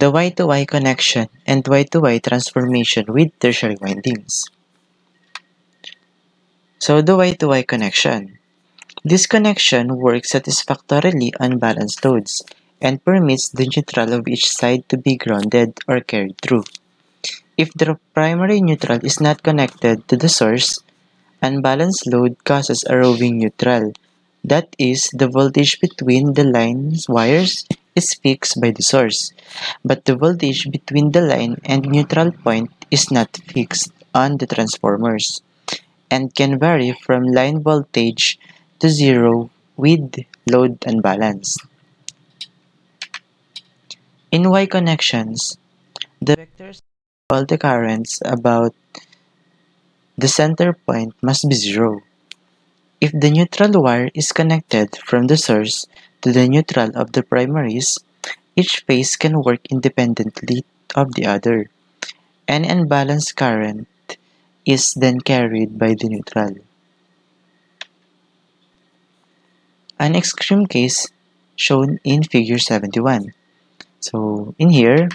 the Y to Y connection and Y to Y transformation with tertiary windings. So the Y to Y connection. This connection works satisfactorily on balanced loads and permits the neutral of each side to be grounded or carried through. If the primary neutral is not connected to the source, unbalanced load causes a roving neutral. That is, the voltage between the line's wires is fixed by the source, but the voltage between the line and neutral point is not fixed on the transformers and can vary from line voltage to zero with load unbalanced. In Y connections, the vectors of all the currents about the center point must be zero. If the neutral wire is connected from the source to the neutral of the primaries, each phase can work independently of the other. An unbalanced current is then carried by the neutral. An extreme case shown in figure 71. So in here,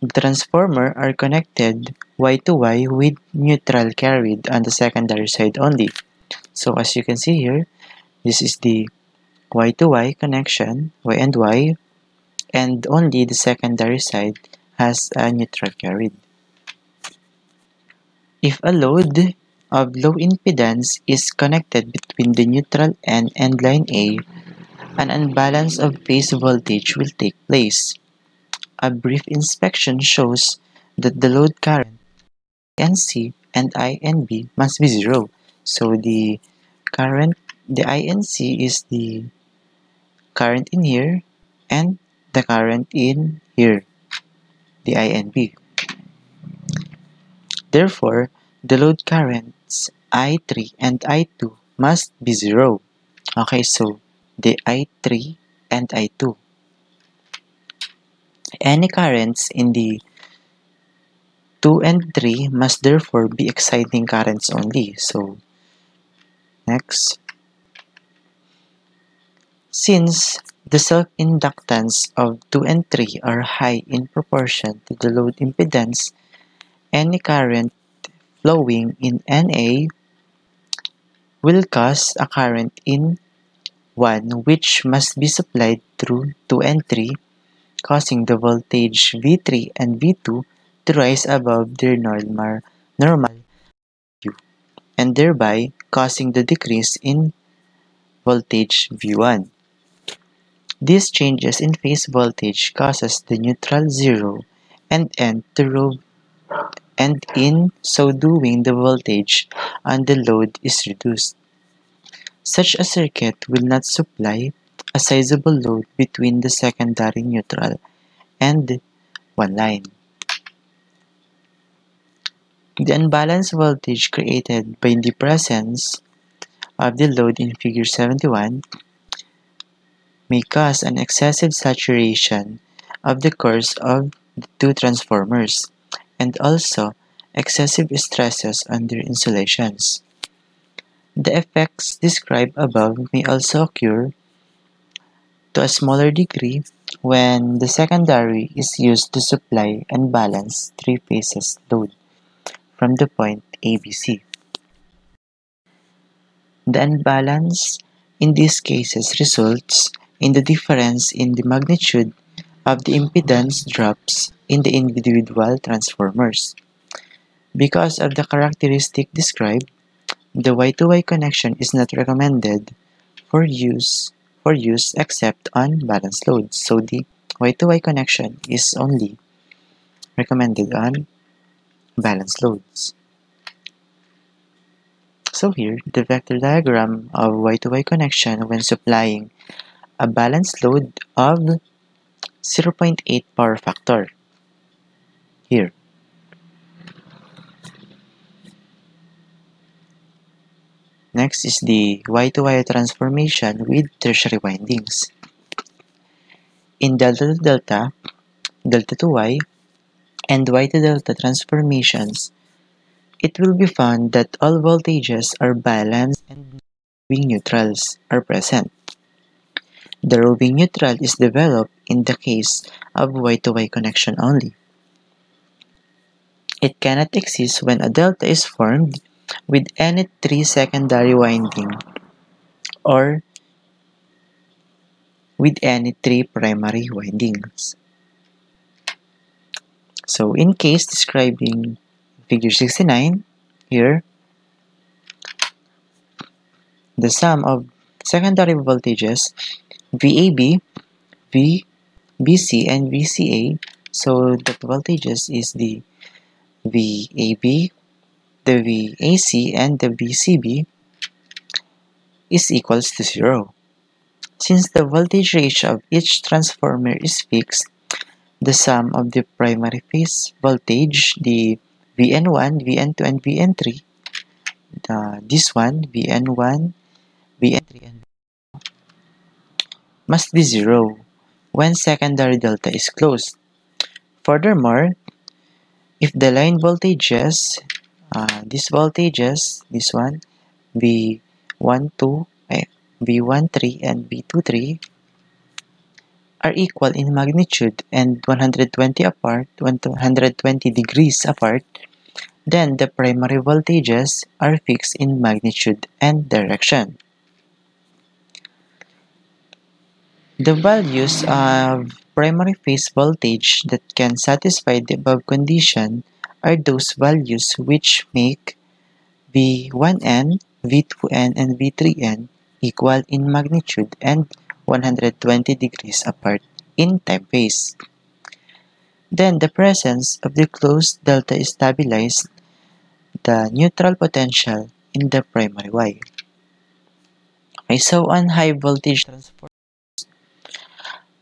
the transformer are connected Y to Y with neutral carried on the secondary side only. So as you can see here, this is the Y to Y connection, Y and Y, and only the secondary side has a neutral carried. If a load of low impedance is connected between the neutral and end line A, an unbalance of phase voltage will take place. A brief inspection shows that the load current INC and INB must be zero. So the current, the INC is the current in here and the current in here, the INB. Therefore, the load currents I3 and I2 must be zero. Okay, so the I3 and I2. Any currents in the 2 and 3 must therefore be exciting currents only. So, Since the self-inductance of 2 and 3 are high in proportion to the load impedance, any current flowing in NA will cause a current in 1 which must be supplied through 2 and 3 causing the voltage V3 and V2 to rise above their normal, normal and thereby causing the decrease in voltage V1. These changes in phase voltage causes the neutral zero and end to rove, and in so doing the voltage on the load is reduced. Such a circuit will not supply a sizable load between the secondary neutral and one line. The unbalanced voltage created by the presence of the load in figure 71 may cause an excessive saturation of the cores of the two transformers and also excessive stresses on their insulations. The effects described above may also occur to a smaller degree when the secondary is used to supply and balance three phases load from the point ABC. The unbalance in these cases results in the difference in the magnitude of the impedance drops in the individual transformers. Because of the characteristic described, the Y-to-Y connection is not recommended for use for use except on balanced loads. So the Y-to-Y connection is only recommended on balanced loads. So here, the vector diagram of Y-to-Y connection when supplying a balanced load of 0.8 power factor. Here. Next is the Y to Y transformation with tertiary windings. In delta to delta, delta to Y, and Y to delta transformations, it will be found that all voltages are balanced and neutrals are present. The roving neutral is developed in the case of Y-to-Y connection only. It cannot exist when a delta is formed with any three secondary winding or with any three primary windings. So in case describing figure 69, here, the sum of secondary voltages VAB, VBC, and VCA, so the voltages is the VAB, the VAC, and the VCB is equals to 0. Since the voltage range of each transformer is fixed, the sum of the primary phase voltage, the Vn1, Vn2, and Vn3, the, this one, Vn1, Vn3, and must be zero when secondary delta is closed. Furthermore, if the line voltages, uh, these voltages, this one, V12, V13 and V23 are equal in magnitude and 120 apart, 120 degrees apart, then the primary voltages are fixed in magnitude and direction. The values of primary phase voltage that can satisfy the above condition are those values which make V1n, V2n, and V3n equal in magnitude and 120 degrees apart in time phase. Then the presence of the closed delta stabilized the neutral potential in the primary wire. Okay, so on high voltage transformers,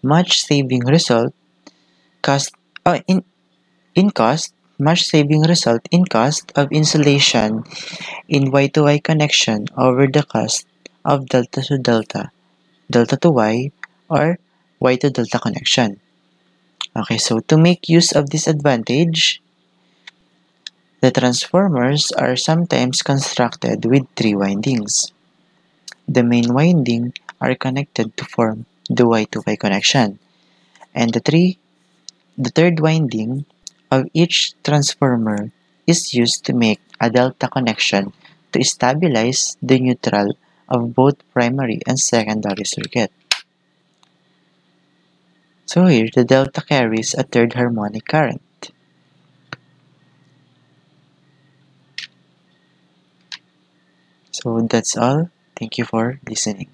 much saving result cost oh, in in cost much saving result in cost of insulation in Y-to-Y connection over the cost of delta to delta, delta to Y, or Y to delta connection. Okay, so to make use of this advantage, the transformers are sometimes constructed with three windings. The main winding are connected to form the Y-to-Y connection, and the three, the third winding of each transformer is used to make a delta connection to stabilize the neutral of both primary and secondary circuit. So here, the delta carries a third harmonic current. So that's all. Thank you for listening.